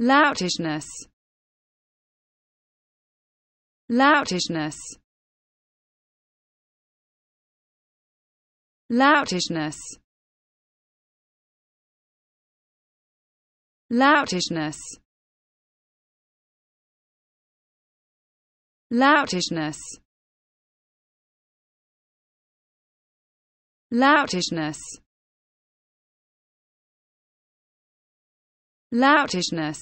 loutishness loutishness loutishness loutishness loutishness loutishness loutishness